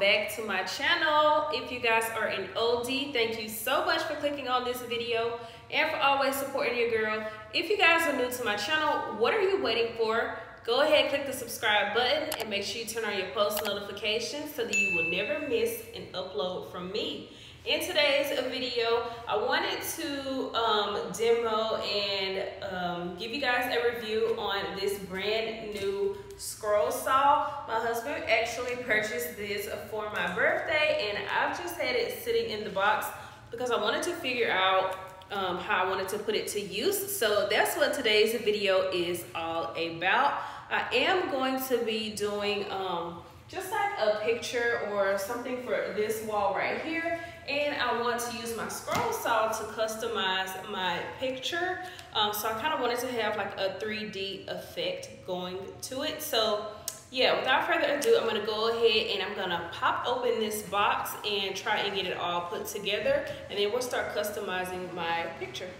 Back to my channel. If you guys are an OD, thank you so much for clicking on this video and for always supporting your girl. If you guys are new to my channel, what are you waiting for? Go ahead, click the subscribe button and make sure you turn on your post notifications so that you will never miss an upload from me. In today's video, I wanted to um, demo and um, give you guys a review on this brand new scroll saw. My husband actually purchased this for my birthday and I've just had it sitting in the box because I wanted to figure out um, how I wanted to put it to use. So that's what today's video is all about. I am going to be doing um, just like a picture or something for this wall right here and I want to use my scroll saw to customize my picture. Um, so I kind of wanted to have like a 3D effect going to it. So yeah, without further ado, I'm gonna go ahead and I'm gonna pop open this box and try and get it all put together. And then we'll start customizing my picture.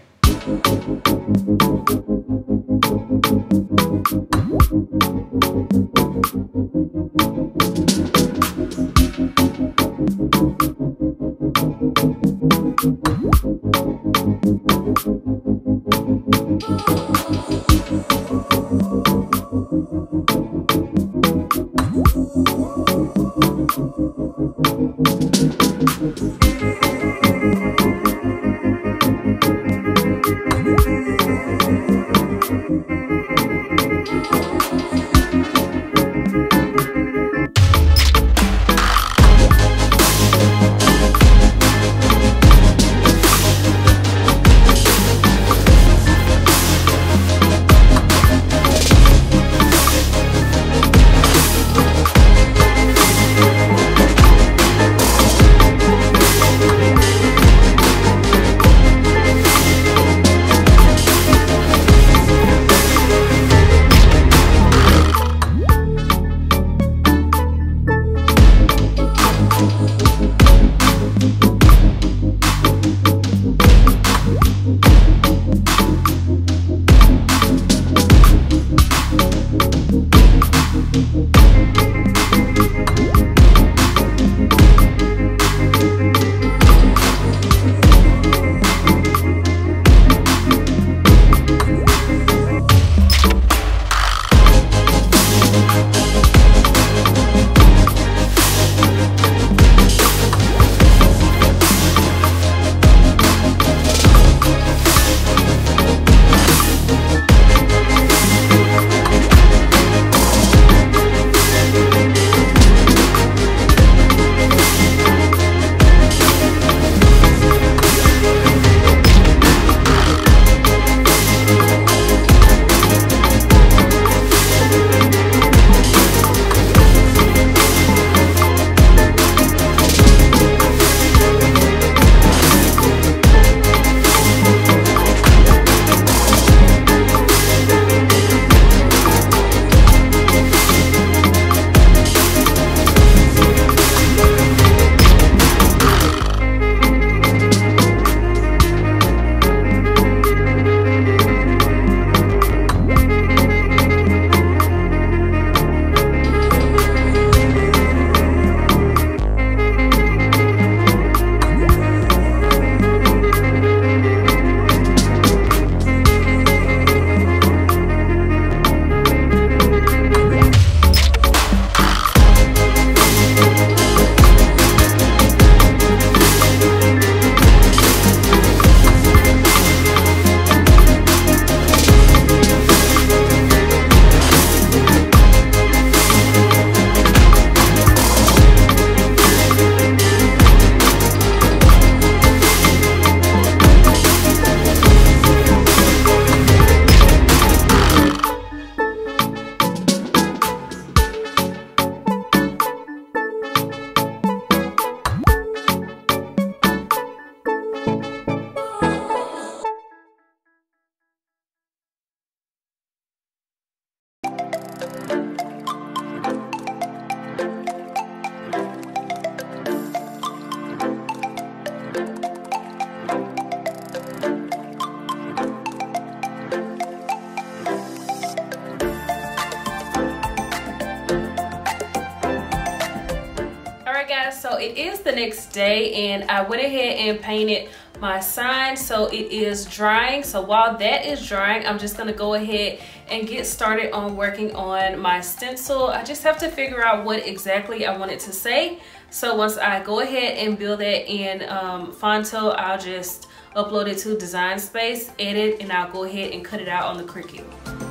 It is the next day and I went ahead and painted my sign so it is drying. So while that is drying I'm just gonna go ahead and get started on working on my stencil. I just have to figure out what exactly I want it to say. So once I go ahead and build that in um, Phonto I'll just upload it to Design Space edit and I'll go ahead and cut it out on the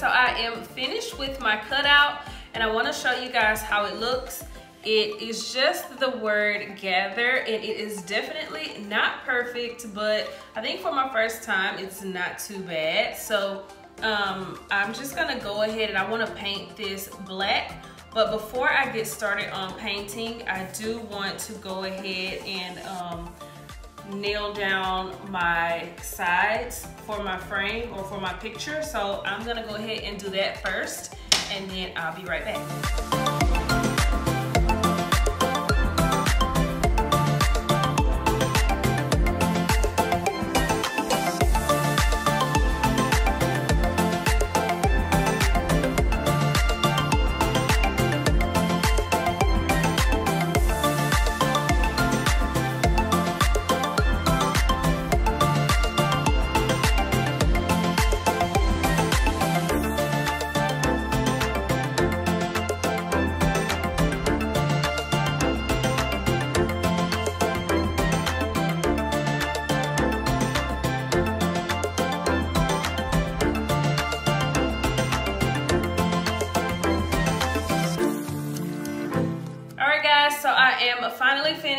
Cricut with my cutout and I want to show you guys how it looks. It is just the word gather and it is definitely not perfect, but I think for my first time, it's not too bad. So um, I'm just gonna go ahead and I wanna paint this black. But before I get started on painting, I do want to go ahead and um, nail down my sides for my frame or for my picture. So I'm gonna go ahead and do that first and then I'll be right back.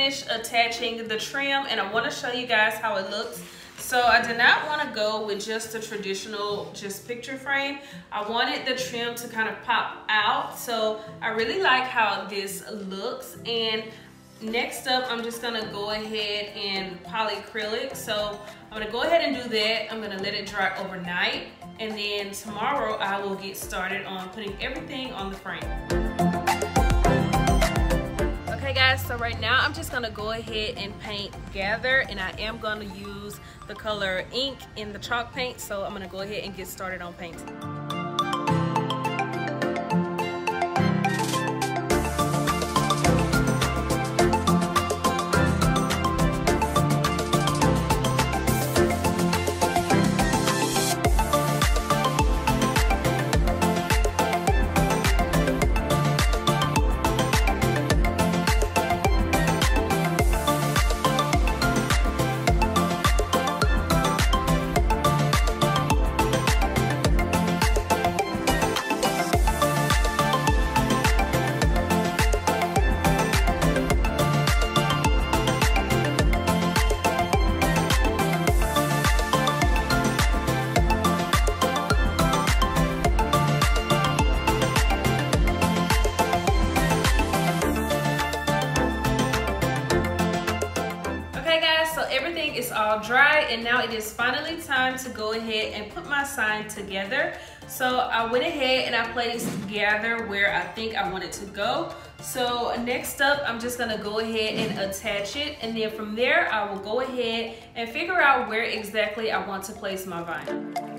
Finished attaching the trim and I wanna show you guys how it looks. So I did not wanna go with just a traditional just picture frame. I wanted the trim to kind of pop out. So I really like how this looks. And next up, I'm just gonna go ahead and polyacrylic. So I'm gonna go ahead and do that. I'm gonna let it dry overnight. And then tomorrow I will get started on putting everything on the frame. Guys, so right now I'm just gonna go ahead and paint Gather and I am gonna use the color ink in the chalk paint. So I'm gonna go ahead and get started on painting. All dry and now it is finally time to go ahead and put my sign together. So I went ahead and I placed gather where I think I want it to go. So next up, I'm just gonna go ahead and attach it. And then from there, I will go ahead and figure out where exactly I want to place my vine.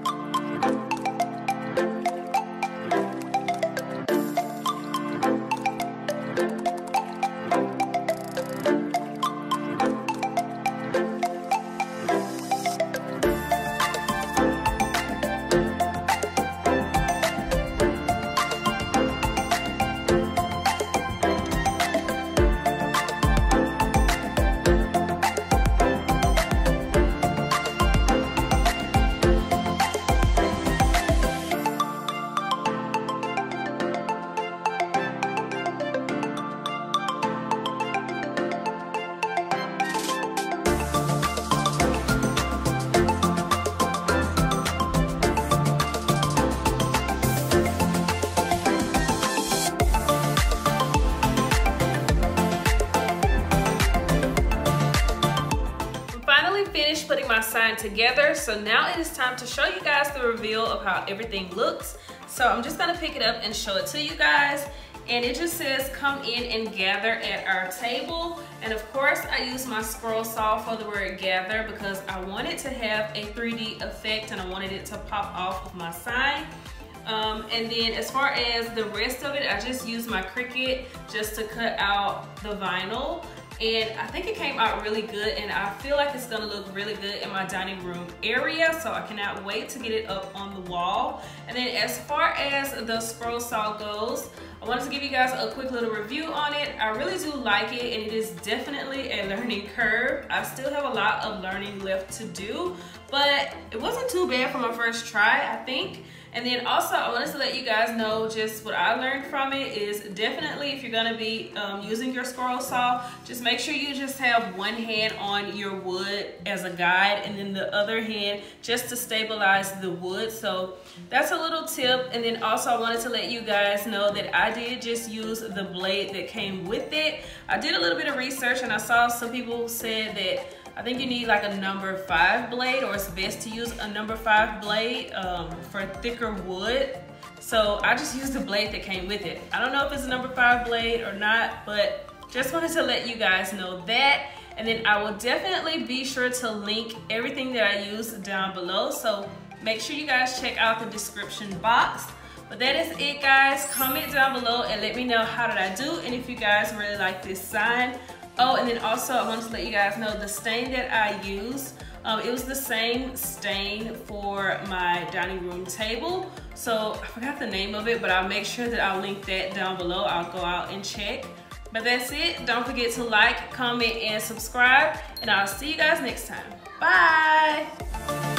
Sign together. So now it is time to show you guys the reveal of how everything looks. So I'm just gonna pick it up and show it to you guys. And it just says, come in and gather at our table. And of course, I use my scroll saw for the word gather because I wanted to have a 3D effect and I wanted it to pop off of my sign. Um, and then as far as the rest of it, I just used my Cricut just to cut out the vinyl and I think it came out really good and I feel like it's gonna look really good in my dining room area so I cannot wait to get it up on the wall. And then as far as the scroll saw goes I wanted to give you guys a quick little review on it. I really do like it and it is definitely a learning curve. I still have a lot of learning left to do but it wasn't too bad for my first try I think and then also I wanted to let you guys know just what I learned from it is definitely if you're gonna be um, using your scroll saw, just make sure you just have one hand on your wood as a guide and then the other hand just to stabilize the wood. So that's a little tip. And then also I wanted to let you guys know that I did just use the blade that came with it. I did a little bit of research and I saw some people said that I think you need like a number five blade or it's best to use a number five blade um, for thicker wood. So I just used the blade that came with it. I don't know if it's a number five blade or not, but just wanted to let you guys know that. And then I will definitely be sure to link everything that I use down below. So make sure you guys check out the description box. But that is it guys. Comment down below and let me know how did I do and if you guys really like this sign. Oh, and then also I wanted to let you guys know the stain that I used, um, it was the same stain for my dining room table. So I forgot the name of it, but I'll make sure that I'll link that down below. I'll go out and check. But that's it. Don't forget to like, comment, and subscribe. And I'll see you guys next time. Bye.